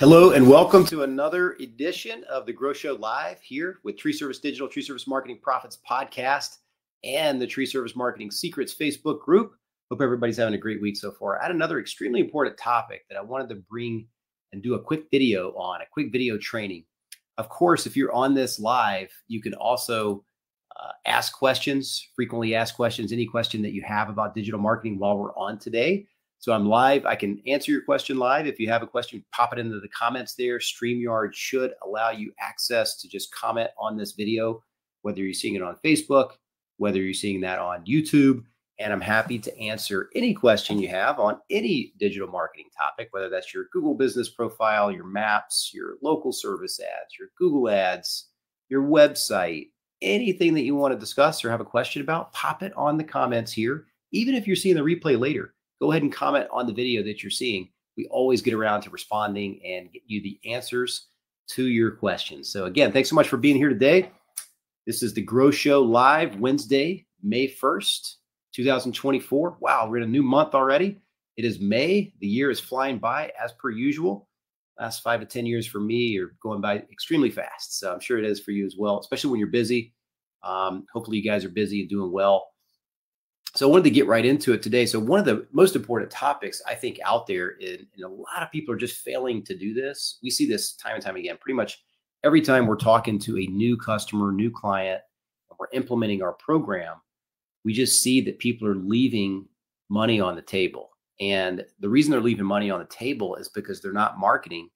Hello and welcome to another edition of the Grow Show Live here with Tree Service Digital, Tree Service Marketing Profits Podcast, and the Tree Service Marketing Secrets Facebook group. Hope everybody's having a great week so far. I had another extremely important topic that I wanted to bring and do a quick video on, a quick video training. Of course, if you're on this live, you can also uh, ask questions, frequently asked questions, any question that you have about digital marketing while we're on today. So I'm live. I can answer your question live. If you have a question, pop it into the comments there. StreamYard should allow you access to just comment on this video, whether you're seeing it on Facebook, whether you're seeing that on YouTube. And I'm happy to answer any question you have on any digital marketing topic, whether that's your Google business profile, your maps, your local service ads, your Google ads, your website, anything that you want to discuss or have a question about, pop it on the comments here. Even if you're seeing the replay later, go ahead and comment on the video that you're seeing. We always get around to responding and get you the answers to your questions. So again, thanks so much for being here today. This is the Grow Show live Wednesday, May 1st, 2024. Wow, we're in a new month already. It is May. The year is flying by as per usual. Last five to 10 years for me are going by extremely fast. So I'm sure it is for you as well, especially when you're busy. Um, hopefully, you guys are busy and doing well. So I wanted to get right into it today. So one of the most important topics I think out there, and, and, a lot of people are just failing to do this. We see this time and time again. Pretty much every time we're talking to a new customer, new client, we're implementing our program, we just see that people are leaving money on the table. And the reason they're leaving money on the table is because they're not marketing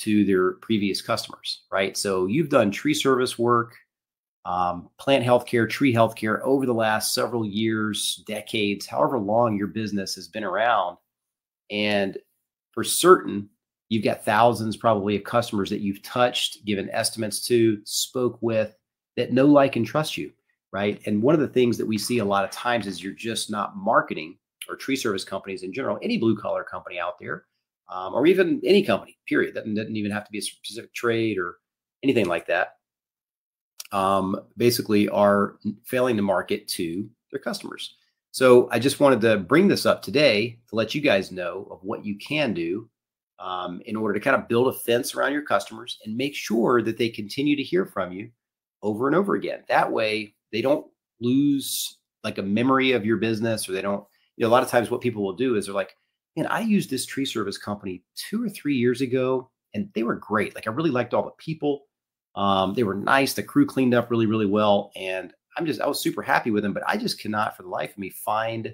to their previous customers, right? So you've done tree service work, um, plant healthcare, tree healthcare over the last several years, decades, however long your business has been around. And for certain, you've got thousands probably of customers that you've touched, given estimates to, spoke with that know, like, and trust you, right? And one of the things that we see a lot of times is you're just not marketing or tree service companies in general, any blue collar company out there, um, or even any company, period. That doesn't even have to be a specific trade or anything like that um, basically are failing to market to their customers. So I just wanted to bring this up today to let you guys know of what you can do um, in order to kind of build a fence around your customers and make sure that they continue to hear from you over and over again. That way, they don't lose like a memory of your business or they don't, you know, a lot of times what people will do is they're like, man, I used this tree service company two or three years ago and they were great. Like I really liked all the people. Um, they were nice. The crew cleaned up really, really well. And I'm just, I was super happy with them, but I just cannot for the life of me find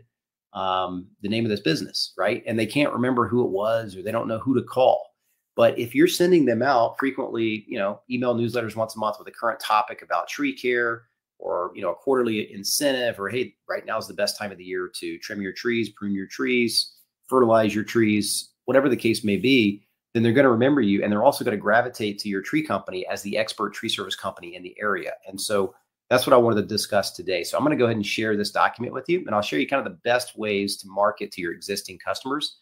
um, the name of this business, right? And they can't remember who it was or they don't know who to call. But if you're sending them out frequently, you know, email newsletters once a month with a current topic about tree care or, you know, a quarterly incentive or, hey, right now is the best time of the year to trim your trees, prune your trees, fertilize your trees, whatever the case may be, then they're going to remember you and they're also going to gravitate to your tree company as the expert tree service company in the area. And so that's what I wanted to discuss today. So I'm going to go ahead and share this document with you and I'll show you kind of the best ways to market to your existing customers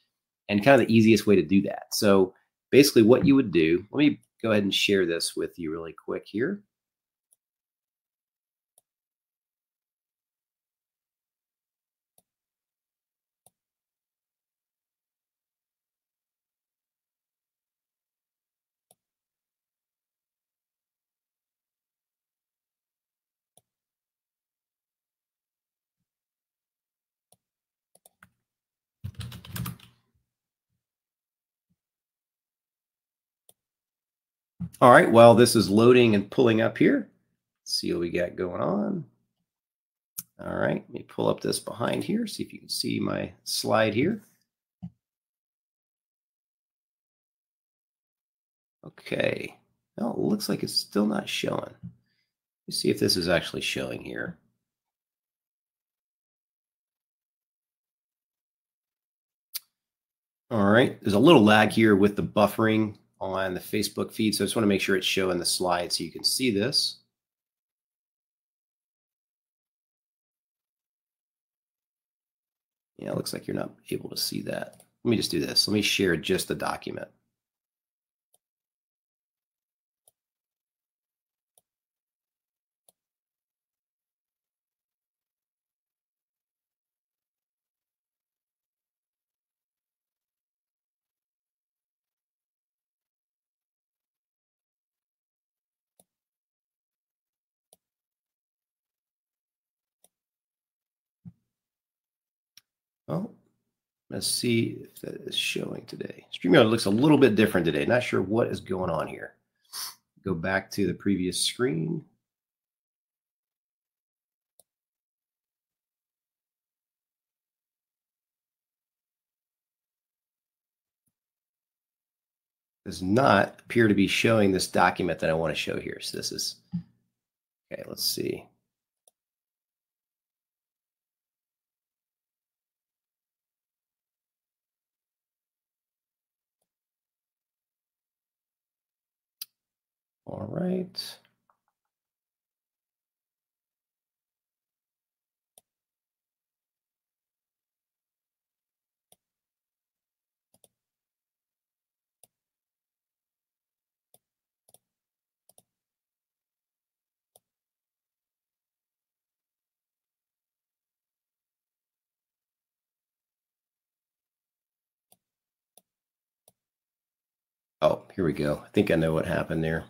and kind of the easiest way to do that. So basically what you would do, let me go ahead and share this with you really quick here. All right, well, this is loading and pulling up here. See what we got going on. All right, let me pull up this behind here, see if you can see my slide here. Okay, well, it looks like it's still not showing. Let's see if this is actually showing here. All right, there's a little lag here with the buffering on the Facebook feed. So I just want to make sure it's showing the slide so you can see this. Yeah, it looks like you're not able to see that. Let me just do this. Let me share just the document. Well, let's see if that is showing today. StreamYard looks a little bit different today. Not sure what is going on here. Go back to the previous screen. does not appear to be showing this document that I want to show here. So this is, okay, let's see. All right. Oh, here we go. I think I know what happened there.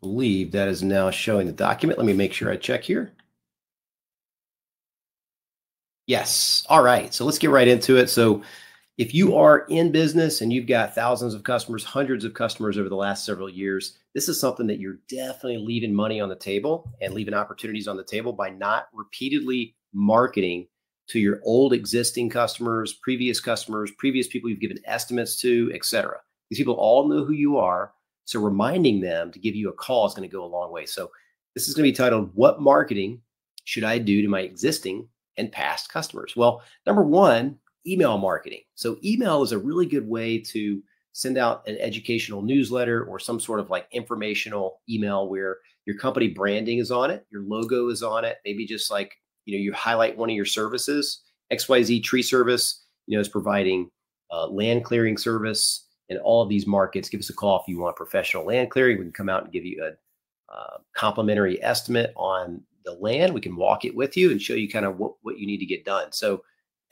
Believe that is now showing the document. Let me make sure I check here. Yes. All right. So let's get right into it. So if you are in business and you've got thousands of customers, hundreds of customers over the last several years, this is something that you're definitely leaving money on the table and leaving opportunities on the table by not repeatedly marketing to your old existing customers, previous customers, previous people you've given estimates to, etc. These people all know who you are. So reminding them to give you a call is going to go a long way. So this is going to be titled What Marketing Should I Do to My Existing and Past Customers? Well, number one, email marketing. So, email is a really good way to send out an educational newsletter or some sort of like informational email where your company branding is on it, your logo is on it, maybe just like, you know, you highlight one of your services. XYZ Tree Service, you know, is providing uh, land clearing service in all of these markets. Give us a call if you want professional land clearing. We can come out and give you a uh, complimentary estimate on the land. We can walk it with you and show you kind of what, what you need to get done. So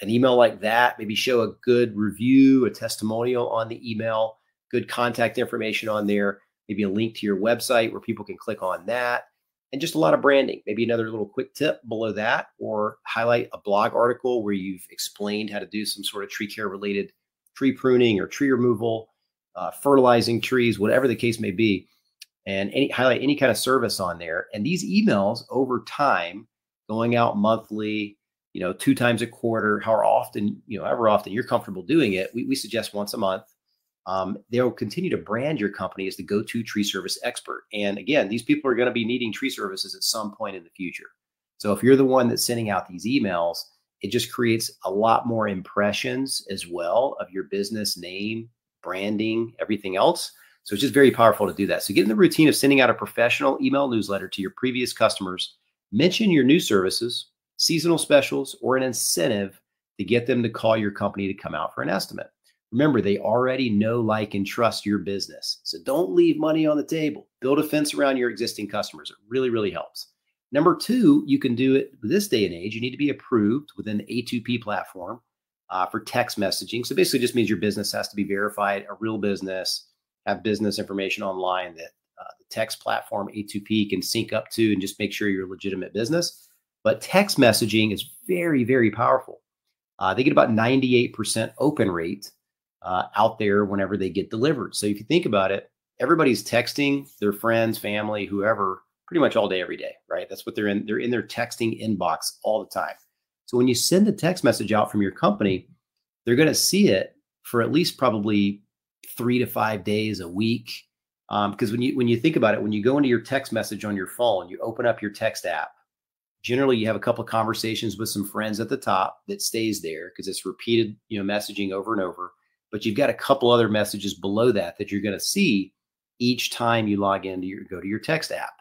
an email like that, maybe show a good review, a testimonial on the email, good contact information on there, maybe a link to your website where people can click on that, and just a lot of branding. Maybe another little quick tip below that, or highlight a blog article where you've explained how to do some sort of tree care related tree pruning or tree removal, uh, fertilizing trees, whatever the case may be, and any, highlight any kind of service on there. And these emails over time, going out monthly, you know, two times a quarter, however often, you know, however often you're comfortable doing it, we, we suggest once a month. Um, they'll continue to brand your company as the go-to tree service expert. And again, these people are going to be needing tree services at some point in the future. So if you're the one that's sending out these emails, it just creates a lot more impressions as well of your business name, branding, everything else. So it's just very powerful to do that. So get in the routine of sending out a professional email newsletter to your previous customers. Mention your new services, seasonal specials, or an incentive to get them to call your company to come out for an estimate. Remember, they already know, like, and trust your business. So don't leave money on the table. Build a fence around your existing customers. It really, really helps. Number two, you can do it this day and age. You need to be approved within the A2P platform uh, for text messaging. So basically, just means your business has to be verified, a real business, have business information online that uh, the text platform A2P can sync up to and just make sure you're a legitimate business. But text messaging is very, very powerful. Uh, they get about 98% open rate uh, out there whenever they get delivered. So if you think about it, everybody's texting their friends, family, whoever, pretty much all day, every day, right? That's what they're in. They're in their texting inbox all the time. So when you send a text message out from your company, they're going to see it for at least probably three to five days a week. Because um, when you when you think about it, when you go into your text message on your phone, you open up your text app generally you have a couple of conversations with some friends at the top that stays there because it's repeated you know messaging over and over but you've got a couple other messages below that that you're going to see each time you log into your go to your text app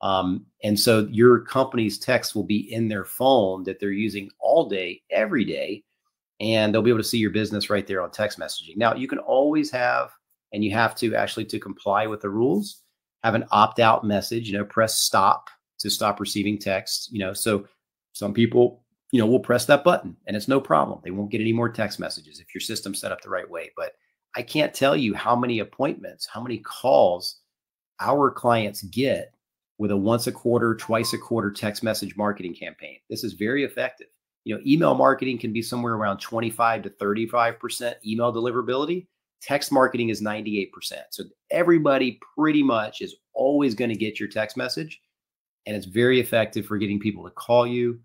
um, and so your company's text will be in their phone that they're using all day every day and they'll be able to see your business right there on text messaging now you can always have and you have to actually to comply with the rules have an opt-out message you know press stop to stop receiving texts. You know, so some people, you know, will press that button and it's no problem. They won't get any more text messages if your system's set up the right way. But I can't tell you how many appointments, how many calls our clients get with a once a quarter, twice a quarter text message marketing campaign. This is very effective. You know, email marketing can be somewhere around 25 to 35% email deliverability. Text marketing is 98%. So everybody pretty much is always going to get your text message. And it's very effective for getting people to call you,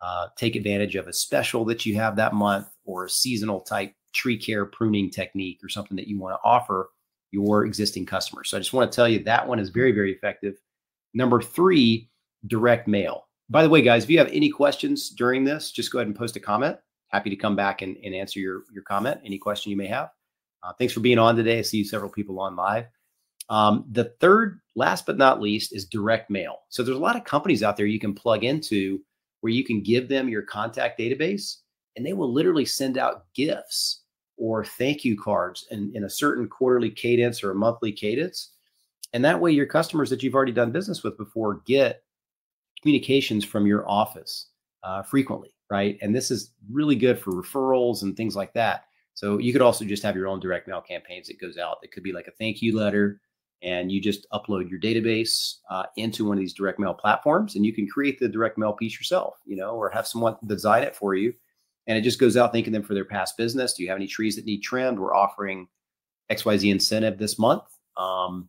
uh, take advantage of a special that you have that month or a seasonal type tree care pruning technique or something that you want to offer your existing customers. So I just want to tell you that one is very, very effective. Number three, direct mail. By the way, guys, if you have any questions during this, just go ahead and post a comment. Happy to come back and, and answer your, your comment, any question you may have. Uh, thanks for being on today. I see several people on live. Um, the third, last but not least, is direct mail. So there's a lot of companies out there you can plug into where you can give them your contact database and they will literally send out gifts or thank you cards in, in a certain quarterly cadence or a monthly cadence. And that way, your customers that you've already done business with before get communications from your office uh, frequently, right? And this is really good for referrals and things like that. So you could also just have your own direct mail campaigns that goes out. It could be like a thank you letter, and you just upload your database uh, into one of these direct mail platforms, and you can create the direct mail piece yourself, you know, or have someone design it for you, and it just goes out thanking them for their past business. Do you have any trees that need trimmed? We're offering XYZ incentive this month. Um,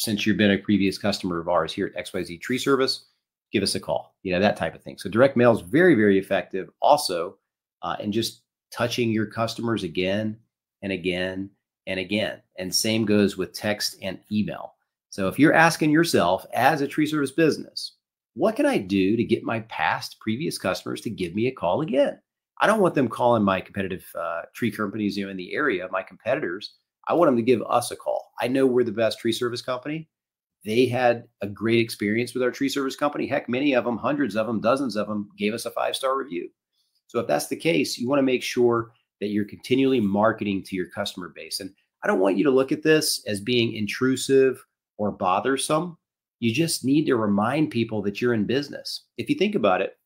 since you've been a previous customer of ours here at XYZ Tree Service, give us a call. You know, that type of thing. So direct mail is very, very effective also uh, in just touching your customers again and again and again. And same goes with text and email. So if you're asking yourself as a tree service business, what can I do to get my past previous customers to give me a call again? I don't want them calling my competitive uh, tree companies, you know, in the area, my competitors. I want them to give us a call. I know we're the best tree service company. They had a great experience with our tree service company. Heck, many of them, hundreds of them, dozens of them gave us a five star review. So if that's the case, you want to make sure that you're continually marketing to your customer base. And I don't want you to look at this as being intrusive or bothersome. You just need to remind people that you're in business. If you think about it,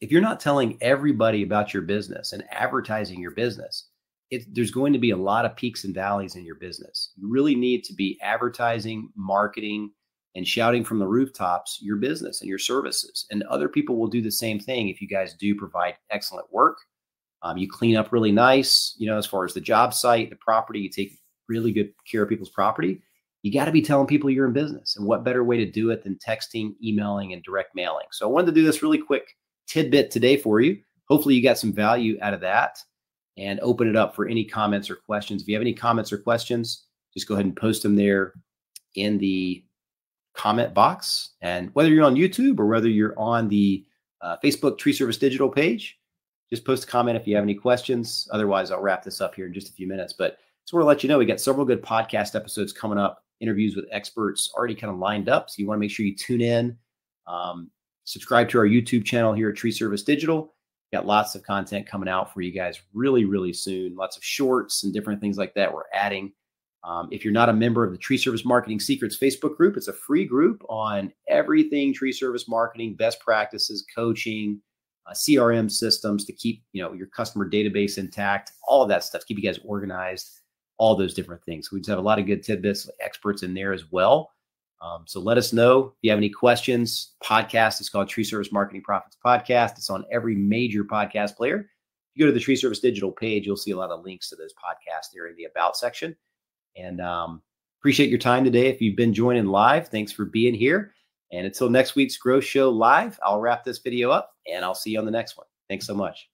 if you're not telling everybody about your business and advertising your business, it, there's going to be a lot of peaks and valleys in your business. You really need to be advertising, marketing, and shouting from the rooftops your business and your services. And other people will do the same thing if you guys do provide excellent work. Um, you clean up really nice, you know, as far as the job site, the property, you take really good care of people's property. You got to be telling people you're in business. And what better way to do it than texting, emailing, and direct mailing? So I wanted to do this really quick tidbit today for you. Hopefully, you got some value out of that and open it up for any comments or questions. If you have any comments or questions, just go ahead and post them there in the comment box. And whether you're on YouTube or whether you're on the uh, Facebook Tree Service Digital page, just post a comment if you have any questions. Otherwise, I'll wrap this up here in just a few minutes. But just want to let you know we got several good podcast episodes coming up, interviews with experts already kind of lined up. So you want to make sure you tune in. Um, subscribe to our YouTube channel here at Tree Service Digital. Got lots of content coming out for you guys really, really soon. Lots of shorts and different things like that we're adding. Um, if you're not a member of the Tree Service Marketing Secrets Facebook group, it's a free group on everything tree service marketing, best practices, coaching, uh, CRM systems to keep you know your customer database intact, all of that stuff, keep you guys organized, all those different things. We just have a lot of good tidbits, experts in there as well. Um, so let us know if you have any questions. Podcast is called Tree Service Marketing Profits Podcast. It's on every major podcast player. If you go to the Tree Service Digital page, you'll see a lot of links to those podcasts there in the About section. And um, appreciate your time today. If you've been joining live, thanks for being here. And until next week's Grow Show Live, I'll wrap this video up and I'll see you on the next one. Thanks so much.